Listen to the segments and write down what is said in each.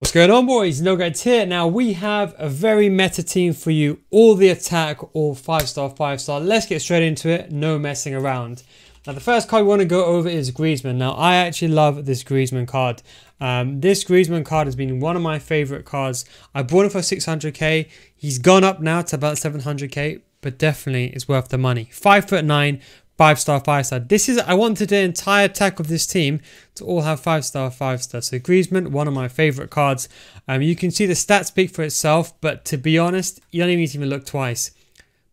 What's going on boys, NealGuides here. Now we have a very meta team for you, all the attack, all 5 star, 5 star. Let's get straight into it, no messing around. Now the first card we want to go over is Griezmann. Now I actually love this Griezmann card. Um, this Griezmann card has been one of my favourite cards. I bought him for 600k, he's gone up now to about 700k, but definitely it's worth the money. 5 foot 9, five star, five star. This is I wanted the entire attack of this team to all have five star, five star. So Griezmann, one of my favorite cards. Um, you can see the stats speak for itself, but to be honest, you don't even need to even look twice.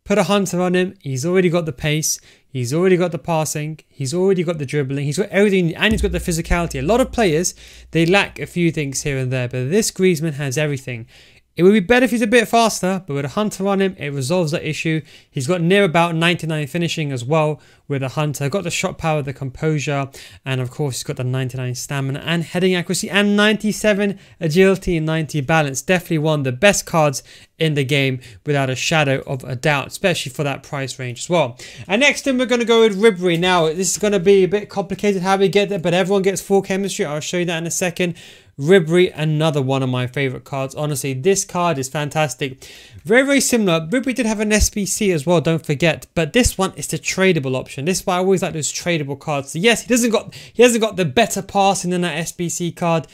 Put a hunter on him. He's already got the pace. He's already got the passing. He's already got the dribbling. He's got everything, and he's got the physicality. A lot of players they lack a few things here and there, but this Griezmann has everything. It would be better if he's a bit faster, but with a Hunter on him, it resolves that issue. He's got near about 99 finishing as well with a Hunter. Got the shot power, the composure, and of course he's got the 99 stamina and heading accuracy and 97 agility and 90 balance. Definitely one of the best cards in the game without a shadow of a doubt, especially for that price range as well. And next in we're going to go with Ribery. Now this is going to be a bit complicated how we get there, but everyone gets full chemistry. I'll show you that in a second. Ribery, another one of my favorite cards. Honestly, this card is fantastic. Very, very similar. Ribery did have an SBC as well, don't forget. But this one is the tradable option. This is why I always like those tradable cards. So yes, he doesn't got he hasn't got the better passing than that SBC card,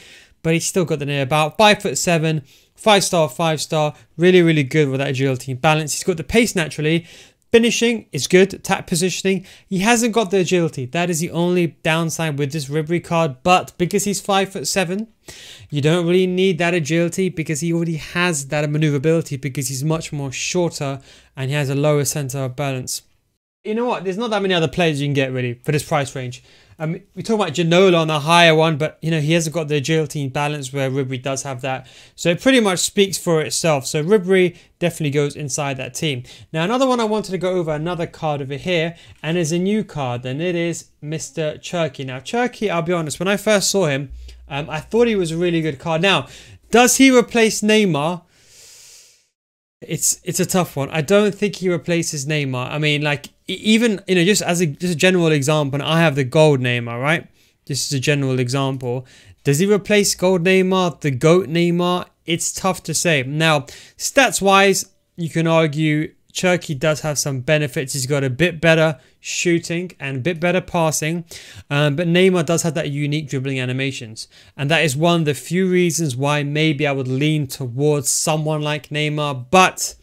but he's still got the near about five foot seven. Five star, five star, really, really good with that agility and balance. He's got the pace naturally. Finishing is good, tap positioning. He hasn't got the agility. That is the only downside with this Ribery card. But because he's five foot seven, you don't really need that agility because he already has that maneuverability because he's much more shorter and he has a lower center of balance. You know what? There's not that many other players you can get really for this price range. Um, we talk about Ginola on the higher one, but you know he hasn't got the agility and balance where Ribery does have that. So it pretty much speaks for itself. So Ribery definitely goes inside that team. Now another one I wanted to go over, another card over here, and is a new card, and it is Mr. Cherki. Now Cherki, I'll be honest, when I first saw him, um, I thought he was a really good card. Now, does he replace Neymar? It's it's a tough one. I don't think he replaces Neymar. I mean, like even you know, just as a just a general example, I have the gold Neymar, right? Just as a general example. Does he replace gold Neymar, the GOAT Neymar? It's tough to say. Now, stats wise, you can argue Cherki does have some benefits. He's got a bit better shooting and a bit better passing, um, but Neymar does have that unique dribbling animations, and that is one of the few reasons why maybe I would lean towards someone like Neymar. But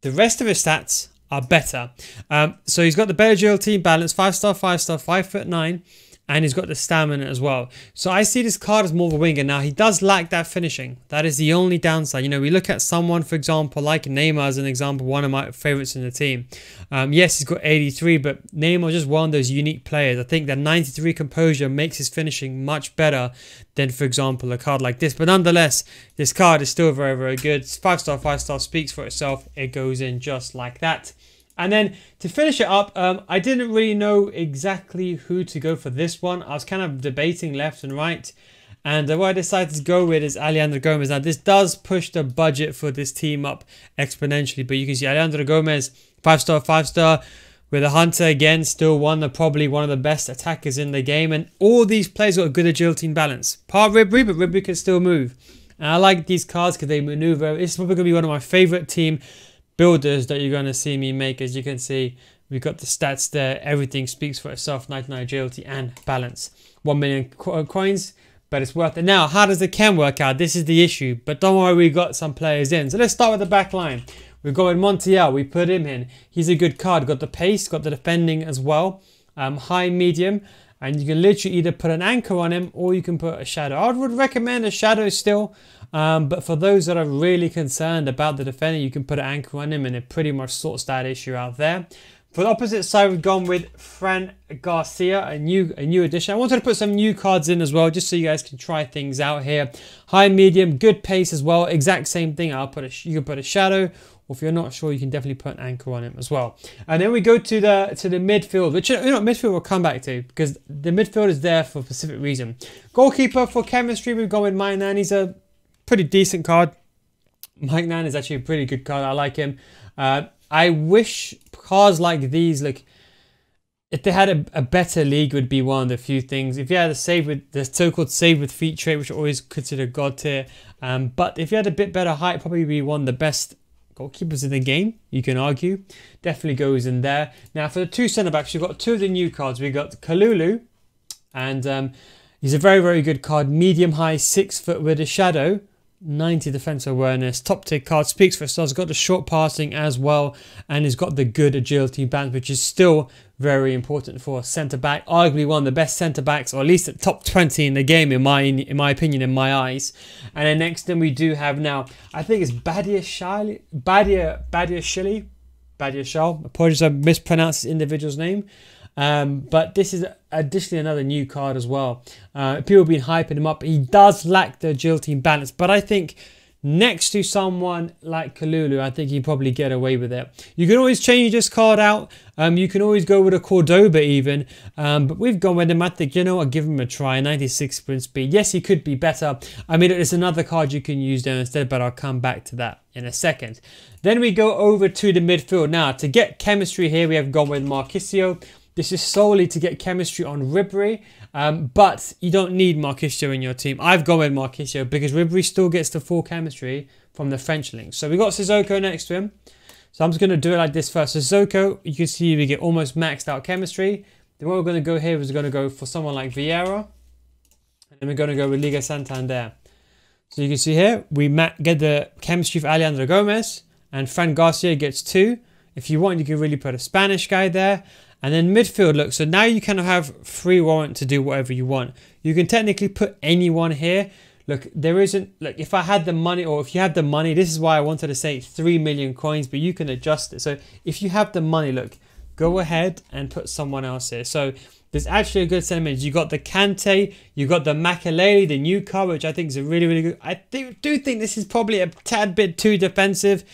the rest of his stats are better. Um, so he's got the better agility balance, five star, five star, five foot nine and he's got the stamina as well. So I see this card as more of a winger. Now, he does lack that finishing. That is the only downside. You know, we look at someone, for example, like Neymar as an example, one of my favourites in the team. Um, yes, he's got 83, but Neymar is just one of those unique players. I think that 93 composure makes his finishing much better than, for example, a card like this. But nonetheless, this card is still very, very good. Five star, five star speaks for itself. It goes in just like that. And then to finish it up, um, I didn't really know exactly who to go for this one. I was kind of debating left and right. And uh, what I decided to go with is Alejandro Gomez. Now, this does push the budget for this team up exponentially. But you can see Alejandro Gomez, 5-star, 5-star. With a Hunter, again, still one of probably one of the best attackers in the game. And all these players got a good agility and balance. Part Ribery, but Ribery can still move. And I like these cards because they maneuver. It's probably going to be one of my favorite team builders that you're going to see me make. As you can see, we've got the stats there. Everything speaks for itself. 99 agility and balance. 1 million co coins, but it's worth it. Now, how does the chem work out? This is the issue. But don't worry, we got some players in. So let's start with the back line. We've got Montiel. We put him in. He's a good card. Got the pace, got the defending as well. Um, high, medium. And you can literally either put an anchor on him or you can put a shadow. I would recommend a shadow still. Um, but for those that are really concerned about the defender, you can put an anchor on him and it pretty much sorts that issue out there. For the opposite side, we've gone with Fran Garcia, a new a new addition. I wanted to put some new cards in as well, just so you guys can try things out here. High, medium, good pace as well. Exact same thing. I'll put a you can put a shadow, or if you're not sure, you can definitely put an anchor on him as well. And then we go to the to the midfield, which you know midfield we'll come back to because the midfield is there for a specific reason. Goalkeeper for chemistry, we've gone with Maignan. He's a pretty decent card. Maignan is actually a pretty good card. I like him. Uh, I wish cards like these, like if they had a, a, better league would be one of the few things. If you had a save with the so-called save with feet trait, which always consider god tier, um, but if you had a bit better height, probably be one of the best goalkeepers in the game. You can argue, definitely goes in there. Now for the two centre backs, we've got two of the new cards. We've got Kalulu, and um, he's a very very good card, medium high, six foot with a shadow. 90 defense awareness, top tier card, speaks for itself, has got the short passing as well, and he's got the good agility band, which is still very important for centre back, arguably one of the best centre backs, or at least at top 20 in the game, in my in my opinion, in my eyes. And then next, then we do have now, I think it's Badiashile, Badia Badia Badia Shal. Apologies, I mispronounced this individual's name. Um, but this is additionally another new card as well. Uh, people have been hyping him up. He does lack the agility and balance, but I think next to someone like Kalulu, I think he'd probably get away with it. You can always change this card out. Um, you can always go with a Cordoba even. Um, but we've gone with him. I think, you know what, give him a try. 96 sprint speed. Yes, he could be better. I mean, it's another card you can use there instead, but I'll come back to that in a second. Then we go over to the midfield. Now, to get chemistry here, we have gone with Marchisio. This is solely to get chemistry on Ribery, um, but you don't need Marchisio in your team. I've gone with Marchisio because Ribery still gets the full chemistry from the French link. So we got Sissoko next to him. So I'm just going to do it like this first. Sissoko, you can see we get almost maxed out chemistry. Then what we're going to go here is we're going to go for someone like Vieira. And then we're going to go with Liga Santander. So you can see here, we get the chemistry for Alejandro Gomez. And Fran Garcia gets two. If you want, you can really put a Spanish guy there. And then midfield, look, so now you kind of have free warrant to do whatever you want. You can technically put anyone here. Look, there isn't, look, if I had the money or if you had the money, this is why I wanted to say 3 million coins, but you can adjust it. So if you have the money, look, go ahead and put someone else here. So there's actually a good sentiment. You got the Kante, you got the Makelele, the new car, which I think is a really, really good. I do think this is probably a tad bit too defensive.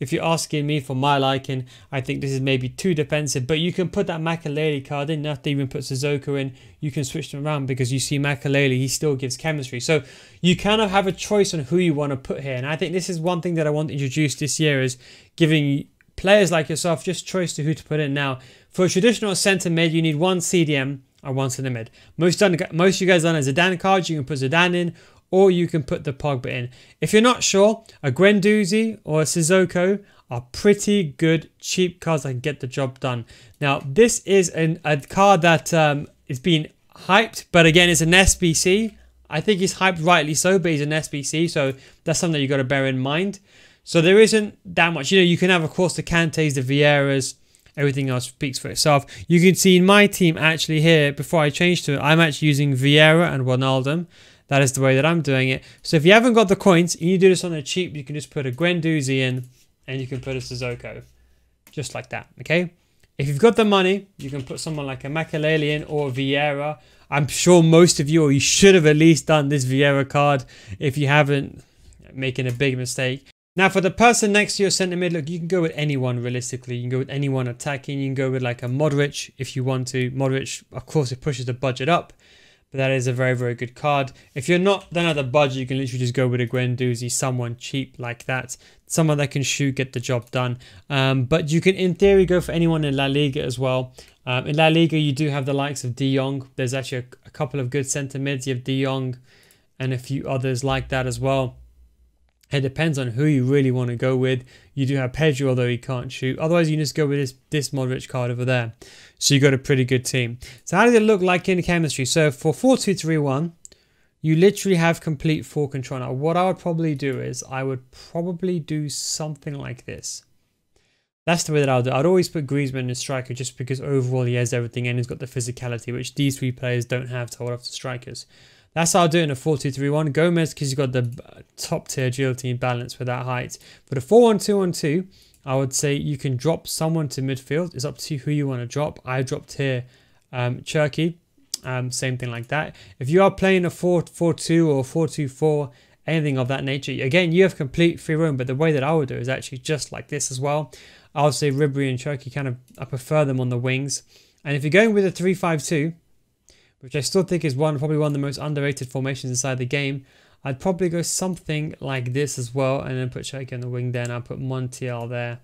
If you're asking me for my liking, I think this is maybe too defensive. But you can put that Makelele card in, not to even put Sissoko in. You can switch them around because you see Makelele, he still gives chemistry. So you kind of have a choice on who you want to put here. And I think this is one thing that I want to introduce this year is giving players like yourself just choice to who to put in. Now, for a traditional centre mid, you need one CDM or one centre mid. Most done, most of you guys done a Zidane card, you can put Zidane in, or you can put the Pogba in. If you're not sure, a Guendouzi or a Sissoko are pretty good cheap cards that can get the job done. Now, this is an, a card that um, is being hyped, but again, it's an SBC. I think he's hyped rightly so, but he's an SBC, so that's something you've got to bear in mind. So there isn't that much. You know, you can have, of course, the Kantes, the Vieiras, everything else speaks for itself. You can see in my team actually here, before I change to it, I'm actually using Vieira and Ronaldo. That is the way that I'm doing it. So if you haven't got the coins and you do this on the cheap, you can just put a Guendouzi in and you can put a Sissoko. Just like that, okay? If you've got the money, you can put someone like a Makelele in or Vieira. I'm sure most of you, or you should have at least done this Vieira card. If you haven't, making a big mistake. Now for the person next to your centre mid, look, you can go with anyone realistically. You can go with anyone attacking. You can go with like a Modric if you want to. Modric, of course, it pushes the budget up but that is a very, very good card. If you're not then at the budget, you can literally just go with a Guendouzi, someone cheap like that. Someone that can shoot, get the job done. Um, but you can, in theory, go for anyone in La Liga as well. Um, in La Liga, you do have the likes of De Jong. There's actually a, a couple of good centre mids. You have De Jong and a few others like that as well. It depends on who you really want to go with. You do have Pedro, although he can't shoot. Otherwise, you just go with this, this Modric card over there. So you got a pretty good team. So how does it look like in chemistry? So for 4-2-3-1, you literally have complete full control. Now, what I would probably do is I would probably do something like this. That's the way that I'll do. I'd always put Griezmann in striker just because overall he has everything and he's got the physicality, which these three players don't have to hold off the strikers. That's how I'll do it in a 4-2-3-1. Gomez, because you've got the top tier agility and balance with that height. For the 4-1-2-1-2, I would say you can drop someone to midfield. It's up to who you want to drop. I dropped here um, Cherki. Um, same thing like that. If you are playing a 4-4-2 or 4-2-4, anything of that nature, again, you have complete free room. But the way that I would do is actually just like this as well. I would say Ribery and Cherki kind of, I prefer them on the wings. And if you're going with a 3-5-2, which I still think is one probably one of the most underrated formations inside the game. I'd probably go something like this as well, and then put Cherki on the wing. there, and I'll put Montiel there,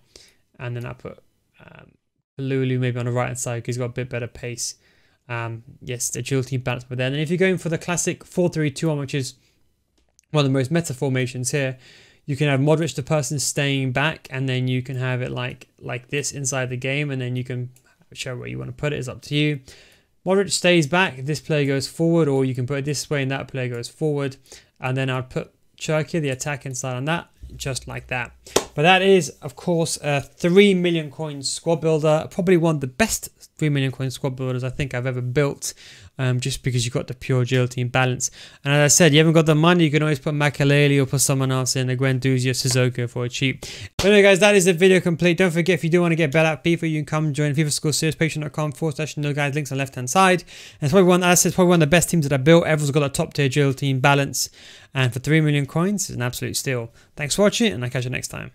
and then I'll put um, Lulu maybe on the right hand side because he's got a bit better pace. Um, yes, the agility balance but then. And if you're going for the classic 4-3-2-1, which is one of the most meta formations here, you can have Modric the person staying back, and then you can have it like like this inside the game, and then you can show where you want to put it. It's up to you. Modric stays back, this player goes forward, or you can put it this way and that player goes forward. And then I'd put Cherki, the attack inside on that, just like that. But that is, of course, a 3 million coin squad builder. Probably one of the best 3 million coin squad builders I think I've ever built. Um, just because you've got the pure agility and balance. And as I said, you haven't got the money, you can always put Makelele or put someone else in, a Guendouzi or Sissoko for a cheap. But anyway, guys, that is the video complete. Don't forget, if you do want to get better at FIFA, you can come join FIFA School Series, patreon.com forward slash NealGuides, links on left hand side. And it's probably one, as I said, probably one of the best teams that I built. Everyone's got a top tier agility and balance. And for 3 million coins, it's an absolute steal. Thanks for watching, and I'll catch you next time.